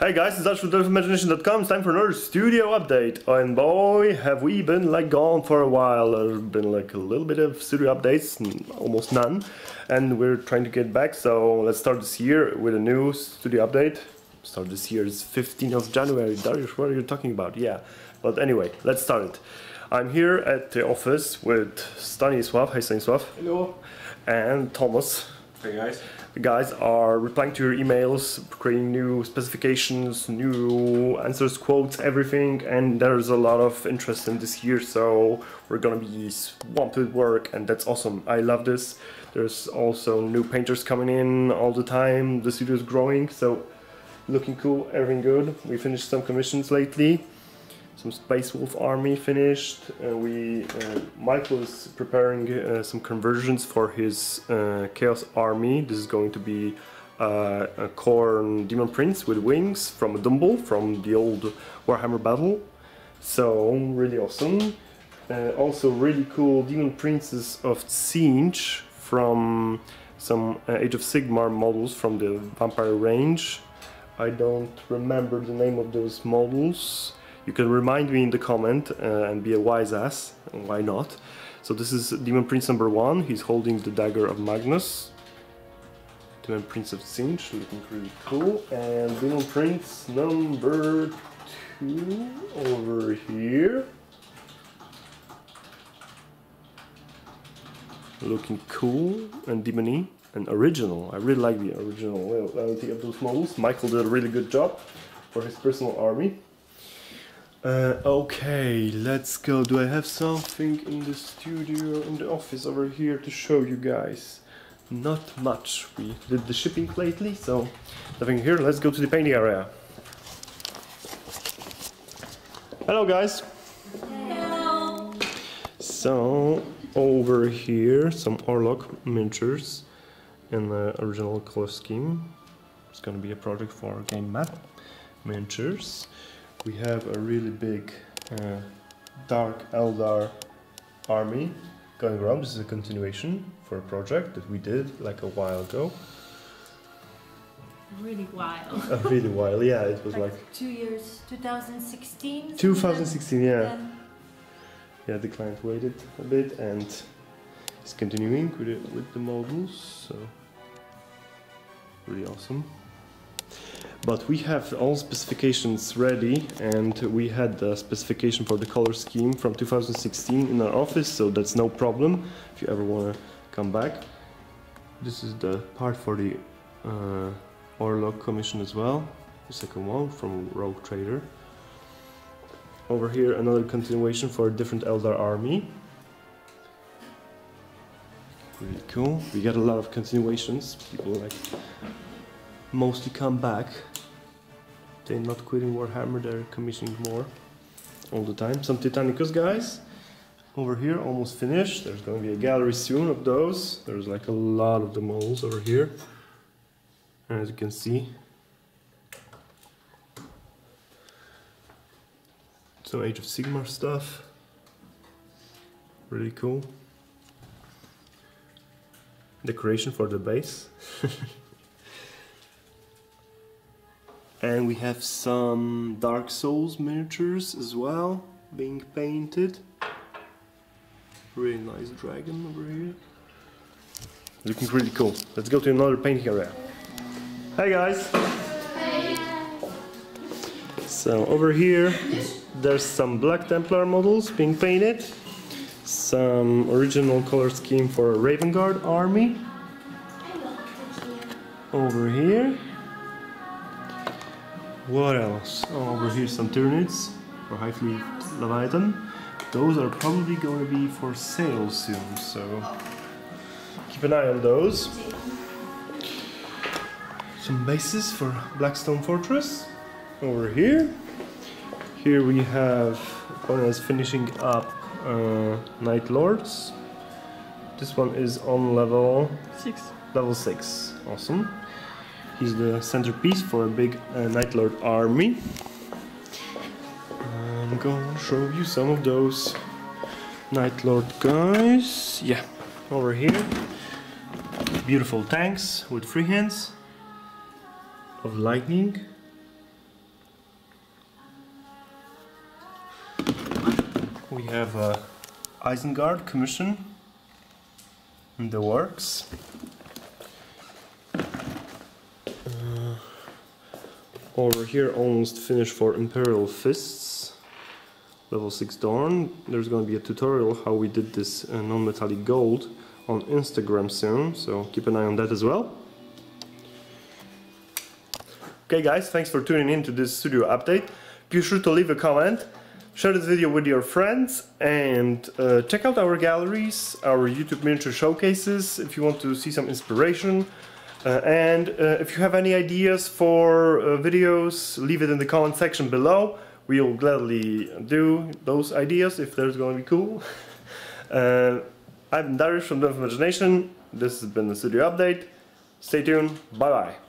Hey guys, it's Ash from Imagination.com. It's time for another studio update. And boy, have we been like gone for a while. There's been like a little bit of studio updates, almost none. And we're trying to get back, so let's start this year with a new studio update. Start this year is 15th of January. Darius, what are you talking about? Yeah. But anyway, let's start it. I'm here at the office with Stanisław. Hey Stanisław. Hello. And Thomas. Hey guys. The guys are replying to your emails, creating new specifications, new answers, quotes, everything, and there's a lot of interest in this year, so we're gonna be swamped with work, and that's awesome. I love this. There's also new painters coming in all the time, the studio is growing, so looking cool, everything good. We finished some commissions lately some Space Wolf army finished. Uh, we uh, Michael is preparing uh, some conversions for his uh, Chaos army. This is going to be uh, a Khorne Demon Prince with wings from a Dumble from the old Warhammer battle. So really awesome. Uh, also really cool Demon Princes of Tzeentch from some Age of Sigmar models from the Vampire range. I don't remember the name of those models. You can remind me in the comment uh, and be a wise ass, why not? So this is Demon Prince number one, he's holding the dagger of Magnus. Demon Prince of Tzeentch, looking really cool. And Demon Prince number two over here. Looking cool and demony and original. I really like the originality of those models. Michael did a really good job for his personal army. Uh, okay, let's go. Do I have something in the studio, in the office over here to show you guys? Not much. We did the shipping lately, so nothing here. Let's go to the painting area. Hello guys! Hello! So, over here, some Orlock miniatures in the original color scheme. It's gonna be a project for game map miniatures we have a really big uh, Dark Eldar army going around. This is a continuation for a project that we did like a while ago. Really while. a really while, yeah. It was like, like two years, 2016. 2016, yeah. yeah. Yeah, the client waited a bit and is continuing with it, with the models. So really awesome but we have all specifications ready and we had the specification for the color scheme from 2016 in our office so that's no problem if you ever want to come back. This is the part for the uh, Orlock commission as well the second one from Rogue Trader. Over here another continuation for a different Eldar army. Really cool. We got a lot of continuations people like mostly come back. They're not quitting Warhammer, they're commissioning more all the time. Some Titanicus guys over here, almost finished. There's going to be a gallery soon of those. There's like a lot of the models over here. And as you can see, some Age of Sigmar stuff. Really cool. Decoration for the base. And we have some Dark Souls miniatures as well being painted. Really nice dragon over here. Looking really cool. Let's go to another painting area. Hey guys! Hey. So over here there's some Black Templar models being painted. Some original color scheme for a Raven Guard army. Over here what else? Oh, over here some Tyranids for Fleet Leviathan. Those are probably going to be for sale soon, so keep an eye on those. Some bases for Blackstone Fortress over here. Here we have one is finishing up uh, Night Lords. This one is on level six. Level six, awesome. He's the centerpiece for a big uh, Night Lord army. I'm gonna show you some of those Night Lord guys. Yeah, over here. Beautiful tanks with three hands of lightning. We have a Isengard commission in the works. Over here, almost finished for Imperial Fists, level 6 Dawn. There's going to be a tutorial how we did this uh, non-metallic gold on Instagram soon, so keep an eye on that as well. Okay guys, thanks for tuning in to this studio update. Be sure to leave a comment, share this video with your friends, and uh, check out our galleries, our YouTube miniature showcases if you want to see some inspiration. Uh, and uh, if you have any ideas for uh, videos, leave it in the comment section below. We'll gladly do those ideas if they're going to be cool. Uh, I'm Darius from Den of Imagination. This has been the studio update. Stay tuned. Bye bye.